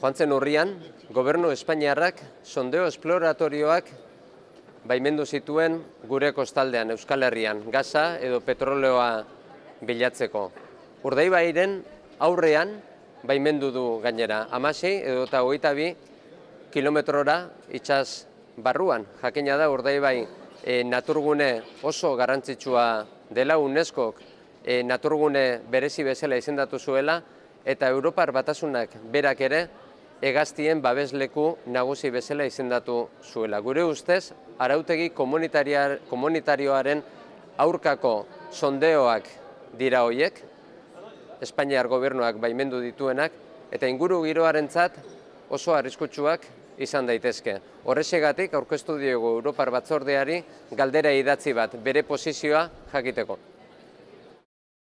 Joan zen urrian, gobernu Espainiarrak sondeo esploratorioak baimendu zituen gure kostaldean, Euskal Herrian, gaza edo petroleoa bilatzeko. Urdaibairen aurrean baimendu du gainera, amasei edo eta hogeita bi kilometrora itxaz barruan. Jakina da Urdaibai e, naturgune oso garrantzitsua dela UNESCO e, naturgune berezi bezala izendatu zuela eta Europar batasunak berak ere egaztien babesleku nagusi bezala izendatu zuela. Gure ustez, arautegi komunitarioaren aurkako sondeoak dira hoiek, Espainiar gobernuak baimendu dituenak, eta inguru giroarentzat oso arriskutsuak izan daitezke. Horrexegatik aurkeztu diogu Europar batzordeari galdera idatzi bat bere posizioa jakiteko.